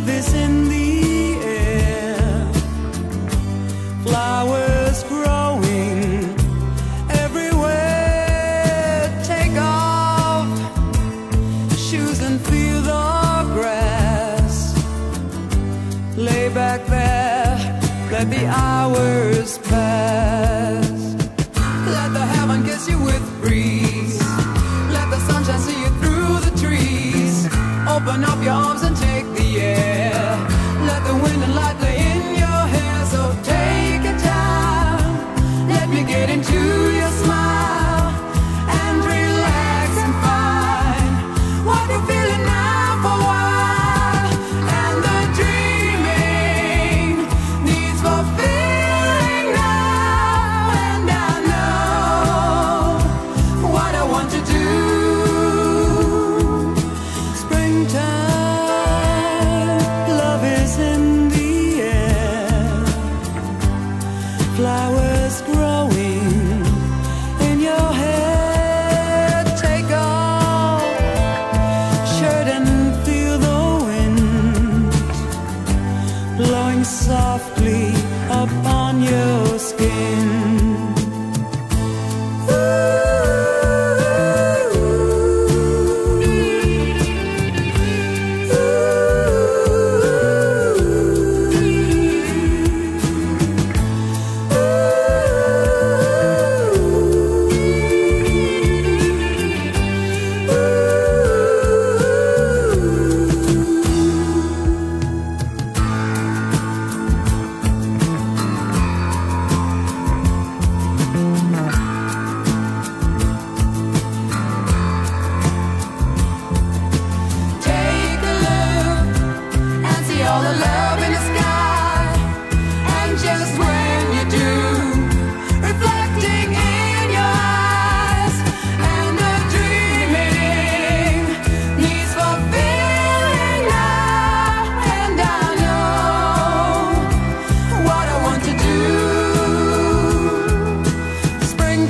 love in the air. Flowers growing everywhere. Take off shoes and feel the grass. Lay back there, let the hours pass. Let the heaven kiss you with breeze. Let the sunshine see you through the trees. Open up your arms and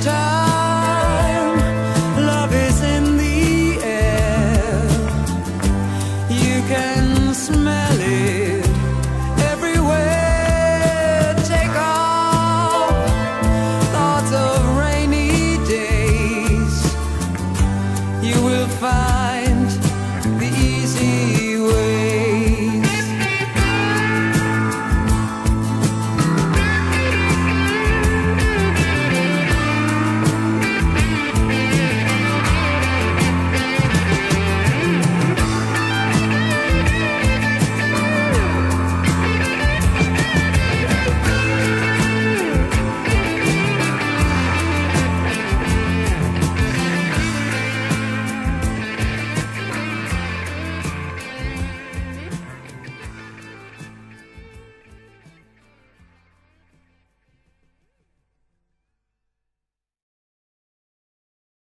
time.